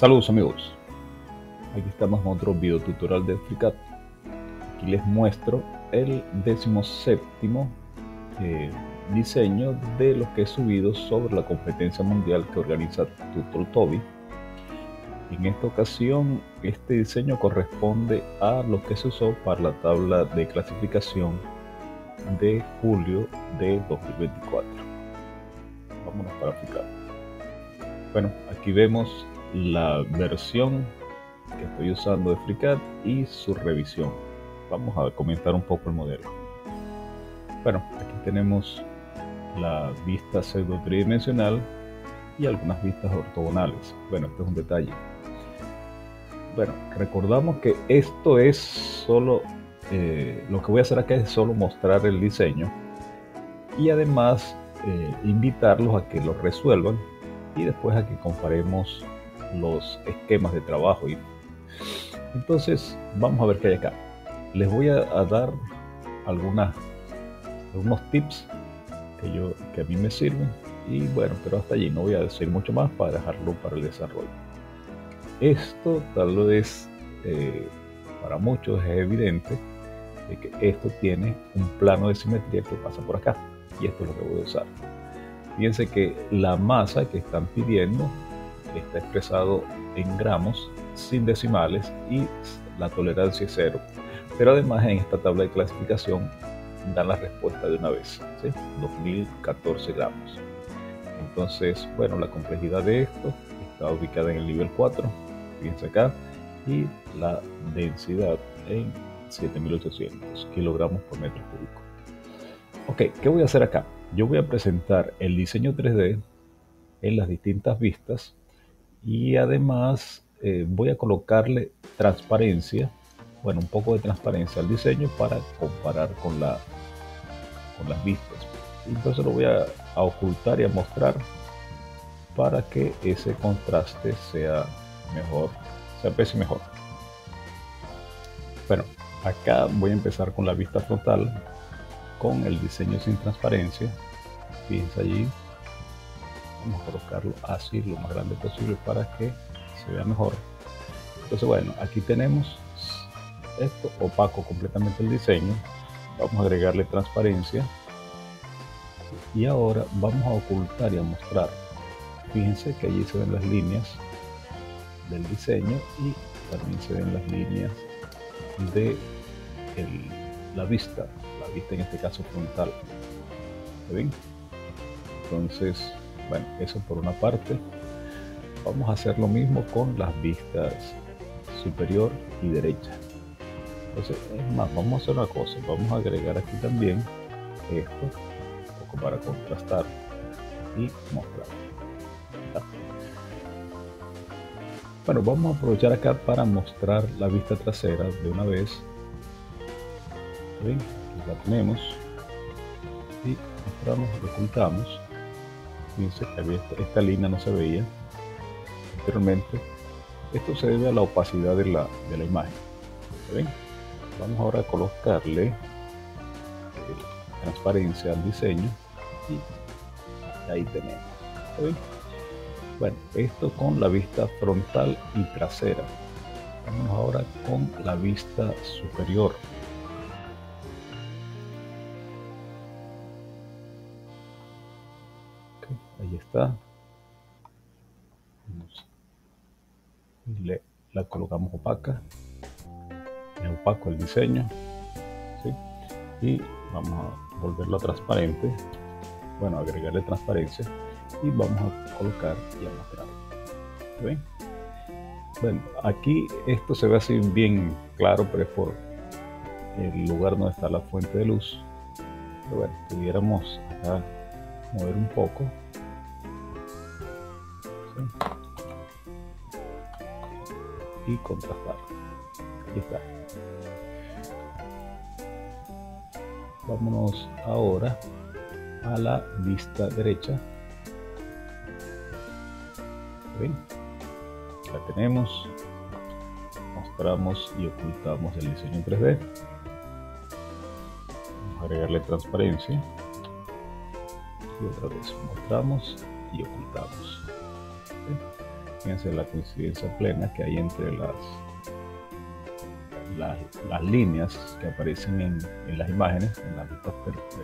Saludos amigos, aquí estamos en otro video tutorial de FreeCAD. Aquí les muestro el décimo séptimo eh, diseño de lo que he subido sobre la competencia mundial que organiza Tutor Toby. En esta ocasión este diseño corresponde a lo que se usó para la tabla de clasificación de julio de 2024. Vámonos para FreeCAD. Bueno, aquí vemos la versión que estoy usando de FreeCAD y su revisión. Vamos a comentar un poco el modelo. Bueno, aquí tenemos la vista pseudo tridimensional y algunas vistas ortogonales. Bueno, este es un detalle. Bueno, recordamos que esto es solo, eh, lo que voy a hacer acá es solo mostrar el diseño y además eh, invitarlos a que lo resuelvan y después a que comparemos los esquemas de trabajo. Y, entonces, vamos a ver qué hay acá. Les voy a, dar algunas, algunos tips que, yo, que a mí me sirven. Y bueno, pero hasta allí no voy a decir mucho más para dejarlo para el desarrollo. Esto tal vez eh, para muchos es evidente de que esto tiene un plano de simetría que pasa por acá. Y esto es lo que voy a usar. Fíjense que la masa que están pidiendo está expresado en gramos sin decimales y la tolerancia es cero. Pero además en esta tabla de clasificación dan la respuesta de una vez, 2014 gramos. Entonces, bueno, la complejidad de esto está ubicada en el nivel 4, fíjense acá, y la densidad en 7800 kilogramos por metro cúbico. Ok, ¿qué voy a hacer acá? Yo voy a presentar el diseño 3D en las distintas vistas y además eh, voy a colocarle transparencia, bueno, un poco de transparencia al diseño para comparar con, la, con las vistas. Entonces lo voy a, ocultar y a mostrar para que ese contraste sea mejor, se aprecie mejor. Bueno, acá voy a empezar con la vista frontal, con el diseño sin transparencia. Fíjense allí, vamos a colocarlo así lo más grande posible para que se vea mejor. Entonces bueno aquí tenemos esto opaco completamente el diseño. Vamos a agregarle transparencia. Y ahora vamos a ocultar y a mostrar. Fíjense que allí se ven las líneas del diseño y también se ven las líneas de la vista la vista en este caso frontal. Ven? entonces bueno, eso por una parte. Vamos a hacer lo mismo con las vistas superior y derecha. Entonces, es más, vamos a hacer una cosa. Vamos a agregar aquí también esto, un poco para contrastar y mostrar. Bueno, vamos a aprovechar acá para mostrar la vista trasera de una vez. ¿Ven? La tenemos y mostramos, ocultamos Fíjense que esta, línea no se veía anteriormente. Esto se debe a la opacidad de la, de la imagen. ¿Ven? Vamos ahora a colocarle eh, transparencia al diseño y ahí tenemos. Bueno, esto con la vista frontal y trasera. Vamos ahora con la vista superior. Está. La colocamos opaca. Es opaco el diseño y vamos a volverlo transparente. Bueno agregarle transparencia. Y vamos a colocar y a ¿Ven? bueno aquí esto se ve así bien claro pero es por el lugar donde está la fuente de luz. Pero bueno pudiéramos acá mover un poco y contrastar. Ahí está. Vámonos ahora a la vista derecha. ¿Ven? La tenemos. Mostramos y ocultamos el diseño en 3D. Vamos a agregarle transparencia. Y otra vez mostramos y ocultamos. Fíjense la coincidencia plena que hay entre las las, líneas que aparecen en, las imágenes, en las vistas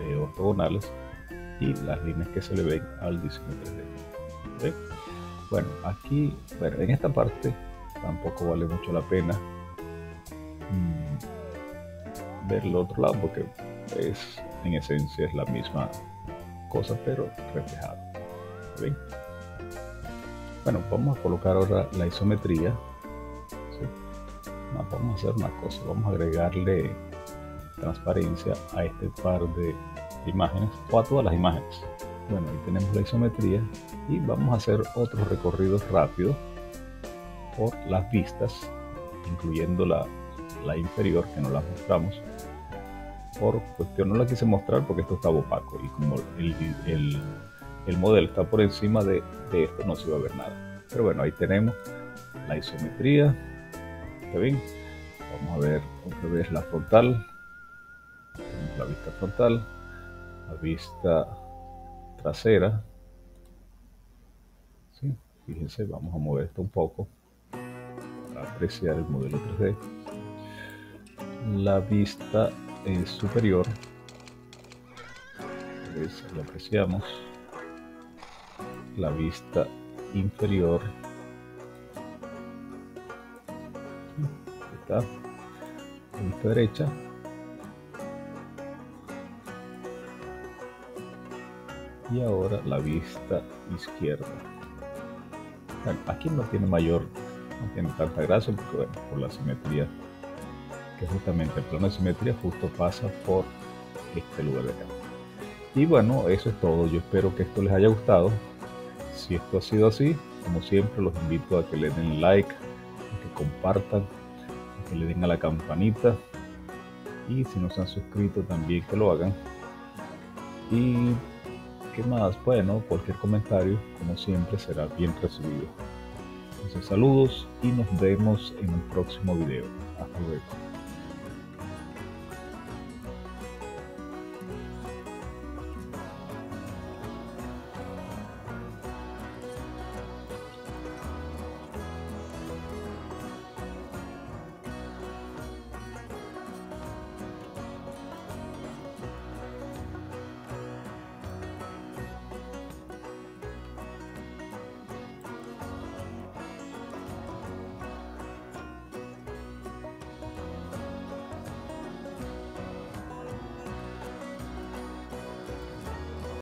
eh, ortogonales y las líneas que se le ven al diseño 3D. Bueno, aquí, bueno, en esta parte tampoco vale mucho la pena mm, ver el otro lado porque es en esencia es la misma cosa pero reflejada. Bueno, vamos a colocar ahora la isometría vamos a hacer una cosa, vamos a agregarle transparencia a este par de imágenes o a todas las imágenes. Bueno, ahí tenemos la isometría y vamos a hacer otros recorridos rápidos por las vistas, incluyendo la, la inferior que no la mostramos. Por cuestión no la quise mostrar porque esto estaba opaco y como el, modelo está por encima de, esto no se va a ver nada. Pero bueno, ahí tenemos la isometría, ¿Está bien? Vamos a ver otra vez la frontal. la vista frontal, la vista trasera. Fíjense, vamos a mover esto un poco para apreciar el modelo 3D. La vista superior. Lo apreciamos. La vista inferior. Está. La vista derecha. Y ahora la vista izquierda. Aquí no tiene mayor no tiene tanta gracia porque bueno, por la simetría que justamente el plano de simetría justo pasa por este lugar de acá. Y bueno eso es todo. Yo espero que esto les haya gustado si esto ha sido así como siempre los invito a que le den like que compartan que le den a la campanita. Y si no se han suscrito también que lo hagan. Y qué más bueno cualquier comentario como siempre será bien recibido. Entonces saludos y nos vemos en un próximo video. Hasta luego